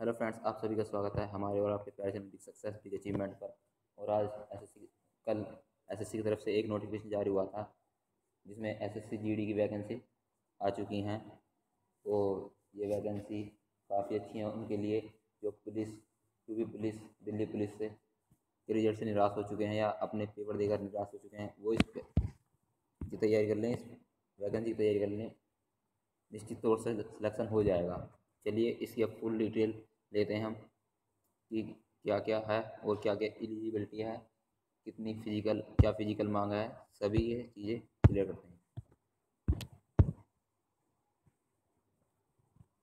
Hello friends आप सभी का स्वागत है हमारे और आपके प्यारे चैनल सक्सेस बिग अचीवमेंट पर। और आज एसएससी कल एसएससी की तरफ़ से एक नोटिफिकेशन जारी हुआ था, जिसमें एसएससी जीडी की वैकेंसी आ चुकी हैं। और ये वैकेंसी काफ़ी अच्छी है उनके लिए, जो police UP police, Delhi police से के रिज़ल्ट से निराश हो चुके हैं या अपने पेपर देकर निराश हो चुके हैं, वो इस की तैयारी कर लें, इस वैकेंसी की तैयारी कर लें। निश्चित तौर से सिलेक्शन हो जाएगा। चलिए इसकी अब फुल डिटेल लेते हैं हम कि क्या क्या है और क्या क्या एलिजिबिलिटी है, कितनी फ़िज़िकल क्या फ़िज़िकल मांग है, सभी ये चीज़ें क्लियर करते हैं।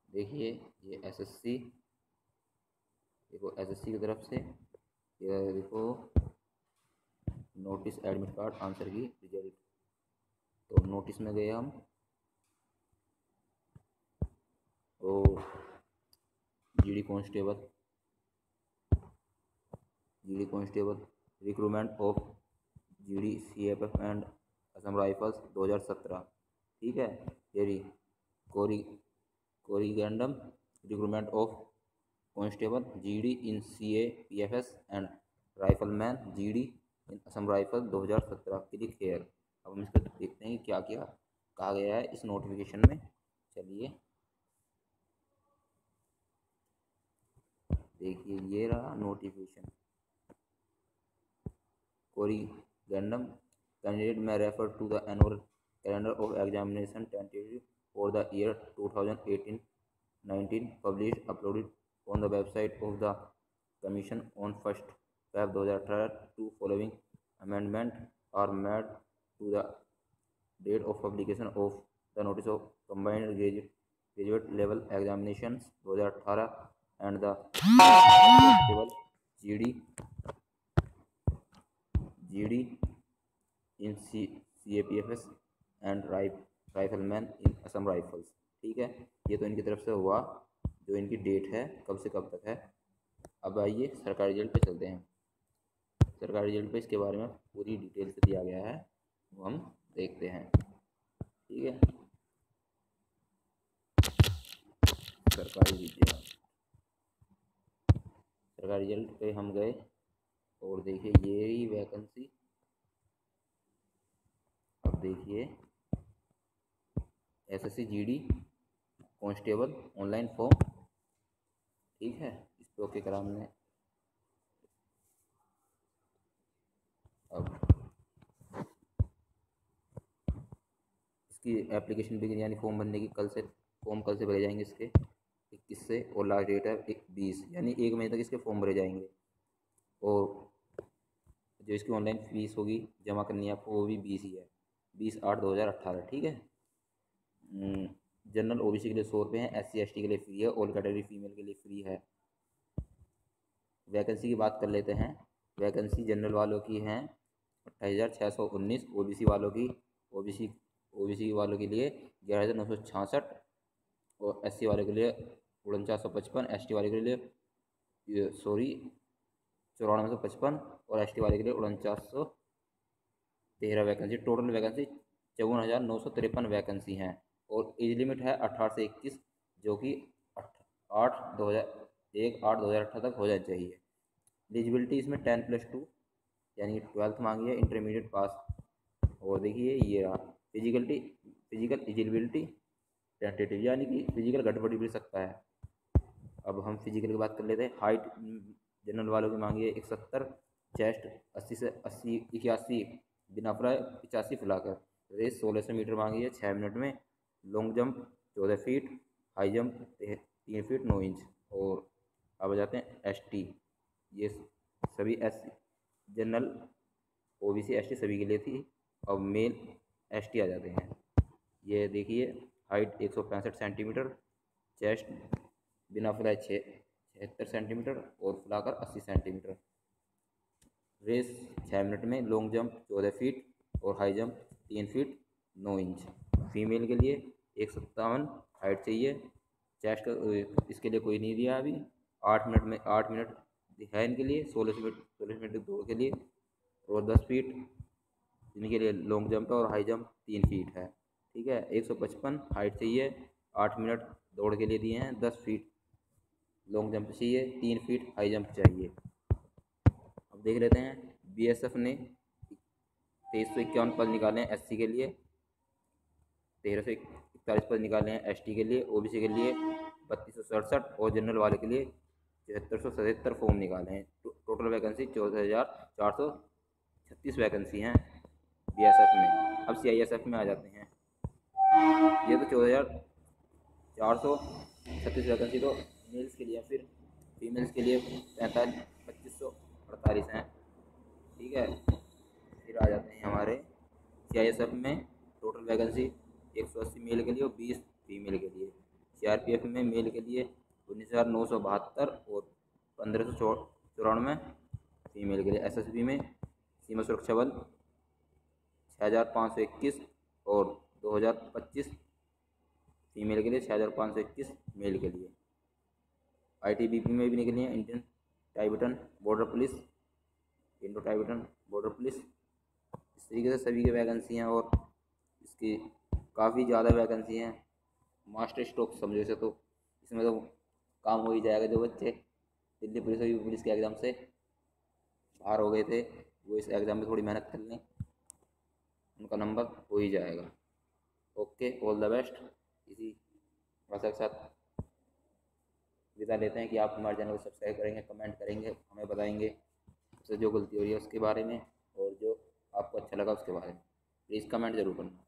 देखिए, ये एसएससी देखो एसएससी की तरफ़ से, ये देखो notice admit card answer key result तो नोटिस में गए हम। GD constable GD constable, recruitment of GD, CFF and Assam rifles 2017 ठीक है? ये कोरी, corrigendum, recruitment of constable, GD in CAPFs and rifleman, GD in Assam rifle 2017 click here अब हम इसको देखते हैं क्या क्या कहा गया है इस नोटिफिकेशन में। चलिए देखिए, ये रहा notification corrigendum candidate may refer to the annual calendar of examination tentative for the year 2018-19 publish uploaded on the website of the commission on first Feb 2018 to following amendment are made to the date of publication of the notice of combined graduate level examination 2018 and the festival GD GD in C and rifleman in Assam rifles ठीक है? ये तो इनकी तरफ़ से हुआ, जो इनकी डेट है, कब से कब तक है। अब आइए सरकारी रिज़ल्ट पे चलते हैं। सरकारी रिज़ल्ट पे इसके बारे में पूरी डिटेल से दिया गया है, वो हम देखते हैं। ठीक है? सरकारी रिज़ल्ट का रिज़ल्ट पे हम गए और देखिए ये ही वैकेंसी अब देखिए SSC GD constable online form ठीक है, इस पर ओके करा हमने। अब इसकी एप्लीकेशन भी यानी फॉर्म भरने की, कल से फॉर्म कल से भरे जाएँगे इसके। इक्कीस से और लास्ट डेट है बीस यानी एक महीने तक इसके फॉर्म भरे जाएँगे। और जो इसकी ऑनलाइन फ़ीस होगी जमा करनी है आपको वो भी बीस ही है। बीस आठ दो हज़ार अट्ठारह ठीक है? जनरल हम्म, ओबीसी के लिए सौ रुपये हैं एस सी के लिए फ्री है ऑल कैटेगरी फीमेल के लिए फ्री है। वैकेंसी की बात कर लेते हैं। वैकेंसी जनरल वालों की हैं अट्ठाईस हज़ार छः सौ उन्नीस ओ वालों की ओ बी सी वालों के लिए ग्यारह हज़ार नौ सौ छियासठ और एससी वालों के लिए उनचास सौ पचपन एसटी वाले के लिए सॉरी चौरानवे सौ पचपन और एसटी वाले के लिए उनचास सौ तेरह वैकेंसी टोटल वैकेंसी चौवन हज़ार नौ सौ तिरपन वैकेंसी हैं और एज लिमिट है अठारह से इक्कीस, जो कि आठ दो हज़ार एक, आठ दो हज़ार अठारह तक हो जानी चाहिए। एलिजिबिलिटी इसमें टेन प्लस टू यानी ट्वेल्थ मांगी है इंटरमीडिएट पास और देखिए ये रहा फिजिकलिटी फ़िज़िकल एलिजिबिलिटी टेंटेटिव यानी कि फ़िज़िकल गड़बड़ी भी सकता है। अब हम फ़िज़िकल की बात कर लेते हैं। हाइट जनरल वालों की मांगी है एक सत्तर चेस्ट अस्सी से अस्सी, इक्यासी, बिना फ्राई पिचासी फुलाकर रेस सोलह सौ मीटर मांगी है छः मिनट में। लॉन्ग जंप चौदह फीट हाई जंप तीन फीट नौ इंच और अब आ जाते हैं एस टी ये सभी S general O B C S T सभी के लिए थी। और मेल एस टी आ जाते हैं। ये देखिए हाइट एक सौ पैंसठ सेंटीमीटर चेस्ट बिना फ्लाई छः, छिहत्तर सेंटीमीटर और फुलाकर अस्सी सेंटीमीटर। रेस छः मिनट में लॉन्ग जंप चौदह फीट और हाई जंप तीन फीट नौ इंच फीमेल के लिए एक सत्तावन हाइट चाहिए। चेस्ट इसके लिए कोई नहीं दिया अभी। आठ मिनट में, आठ मिनट है इनके लिए, सोलह मिनट सोलह मिनट दौड़ के लिए और दस फीट इनके लिए लॉन्ग जंप है और हाई जंप तीन फीट है। ठीक है, एक सौ पचपन हाइट चाहिए। आठ मिनट दौड़ के लिए दिए हैं, दस फीट लॉन्ग जंप चाहिए, तीन फीट हाई जंप चाहिए। अब देख लेते हैं बीएसएफ ने तेईस सौ इक्यावन पद निकाले हैं एससी के लिए, तेरह सौ इकतालीस पद निकाले हैं एसटी के लिए ओबीसी के लिए, बत्तीस सौ सड़सठ और जनरल वाले के लिए तिहत्तर सौ सतहत्तर फॉर्म निकाले हैं। टोटल वैकेंसी चौदह हज़ार चार सौ छत्तीस वैकेंसी हैं बीएसएफ में। अब सीआईएसएफ में आ जाते हैं। ये तो चौदह हज़ार चार सौ छत्तीस वैकेंसी तो मेल्स के लिए फिर फीमेल्स के लिए पैंतालीस, पच्चीस सौ अड़तालीस हैं। ठीक है? फिर आ जाते हैं हमारे। सीआईएसएफ में टोटल वैकेंसी एक सौ अस्सी मेल के लिए और बीस फीमेल के लिए? सीआरपीएफ में मेल के लिए उन्नीस हज़ार नौ सौ बहत्तर और पंद्रह सौ चौरानवे फीमेल के लिए। एसएसबी में सीमा सुरक्षा बल छः हज़ार पाँच सौ इक्कीस और दो हज़ार पच्चीस फीमेल के लिए छः हज़ार पाँच सौ इक्कीस मेल के लिए। आईटीबीपी में भी निकली है Indian Tibetan border police Indo Tibetan border police इस तरीके से सभी के वैकेंसी हैं और इसकी काफ़ी ज़्यादा वैकेंसी हैं। मास्टर स्ट्रोक समझो से तो। इसमें तो काम हो ही जाएगा जो बच्चे। दिल्ली पुलिस और पुलिस के एग्ज़ाम से बाहर हो गए थे। वो इस एग्ज़ाम में थोड़ी मेहनत कर लें। उनका नंबर हो ही जाएगा। ओके ऑल द बेस्ट इसी आशा के साथ विदा लेते हैं कि आप हमारे चैनल को सब्सक्राइब करेंगे, कमेंट करेंगे, हमें बताएँगे उससे जो गलती हो रही है उसके बारे में और जो आपको अच्छा लगा उसके बारे में। प्लीज़ कमेंट ज़रूर करना।